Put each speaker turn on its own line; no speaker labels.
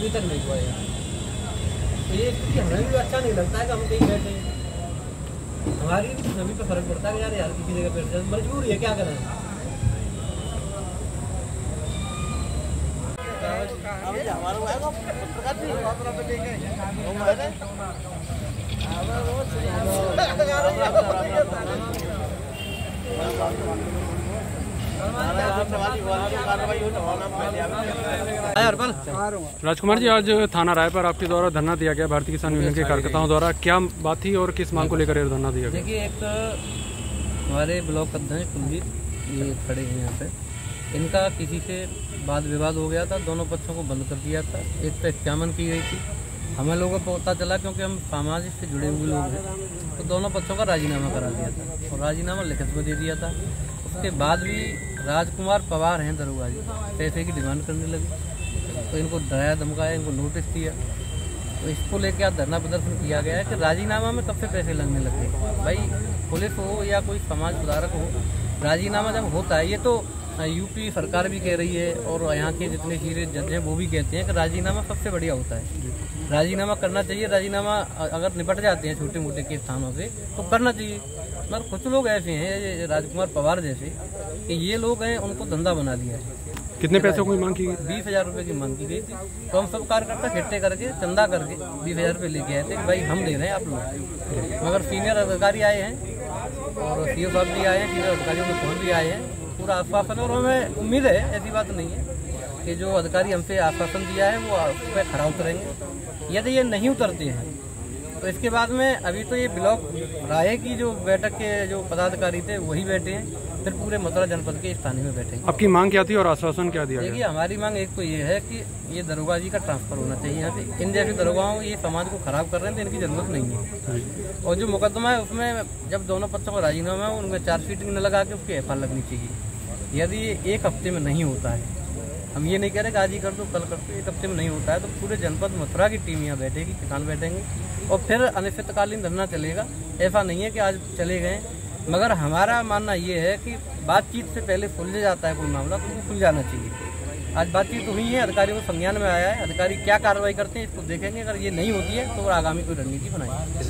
अभी तक नहीं हुआ यार तो ये कि हमें भी अच्छा नहीं लगता है कि हम कहीं बैठे हमारी भी छवि पे फ़र्क पड़ता है यार यार किसी जगह बैठ मजबूरी है, क्या करें? हरपल
राजकुमार जी, आज थाना राय पर आपके द्वारा धरना दिया गया, भारतीय किसान यूनियन के कार्यकर्ताओं द्वारा। क्या बात थी और किस मांग को लेकर धरना दिया गया?
देखिए, एक तो हमारे ब्लॉक अध्यक्ष कुलजीत ये खड़े हैं यहाँ पे। इनका किसी से वाद विवाद हो गया था, दोनों पक्षों को बंद कर दिया था। एक तो इक्यावन की गई थी। हमें लोगों को पता चला क्योंकि हम सामाजिक से जुड़े हुए लोग हैं तो दोनों पक्षों का राजीनामा करा दिया था और राजीनामा लिखित में दे दिया था। उसके बाद भी राजकुमार पवार हैं दरोगा जी। पैसे की डिमांड करने लगे। तो इनको डराया, धमकाया, इनको नोटिस दिया तो इसको लेके आज धरना प्रदर्शन किया गया है कि राजीनामा में कब से पैसे लगने लग भाई, पुलिस हो या कोई समाज सुधारक हो, राजीनामा जब होता है, ये तो यूपी सरकार भी कह रही है और यहाँ के जितने सीरियस जज हैं वो भी कहते हैं कि राजीनामा सबसे बढ़िया होता है। राजीनामा करना चाहिए राजीनामा अगर निपट जाते हैं छोटे मोटे के स्थानों से तो करना चाहिए। मगर कुछ लोग ऐसे हैं राजकुमार पवार जैसे कि ये लोग हैं उनको धंधा बना दिया है।
कितने पैसों की मांग की गई?
बीस हज़ार रुपए की मांग की गई थी। तो हम सब कार्यकर्ता इकट्ठे करके चंदा करके बीस हज़ार रुपये लेके आए थे भाई हम दे रहे हैं आप लोग। मगर सीनियर अधिकारी आए हैं और सी साहब भी आए हैं सीनियर अधिकारियों के फ़ोन भी आए हैं। पूरा आश्वासन है और हमें उम्मीद है, ऐसी बात नहीं है कि जो अधिकारी हमसे आश्वासन दिया है, वो उस पर खड़ा उतरेंगे। यदि ये नहीं उतरते हैं तो इसके बाद में अभी तो ये ब्लॉक राय की जो बैठक के जो पदाधिकारी थे वही बैठे हैं। फिर पूरे मथुरा जनपद के स्थानीय में बैठे
आपकी मांग क्या थी और आश्वासन क्या दिया
देखिए हमारी मांग एक तो ये है कि ये दरोगा जी का ट्रांसफ़र होना चाहिए यहाँ से इन जैसे दरोगाओं ये समाज को खराब कर रहे हैं तो इनकी ज़रूरत नहीं है। और जो मुकदमा है उसमें जब दोनों पक्षों का राजीनामा है उनमें चार्जशीट न लगा के उसकी एफ़ लगनी चाहिए। यदि एक हफ़्ते में नहीं होता है हम ये नहीं कह रहे कि आज ही कर दो, कल कर दो एक हफ़्ते में नहीं होता है। तो पूरे जनपद मथुरा की टीम यहाँ बैठेगी, किसान बैठेंगे। और फिर अनिश्चितकालीन धरना चलेगा। ऐसा नहीं है कि आज चले गए। मगर हमारा मानना ये है कि बातचीत से पहले सुलझ जाता है कोई मामला तो वो सुलझाना चाहिए। आज बातचीत हुई है, अधिकारियों को संज्ञान में आया है। अधिकारी क्या कार्रवाई करते हैं, इसको देखेंगे। अगर ये नहीं होती है तो आगामी कोई रणनीति बनाएँगे।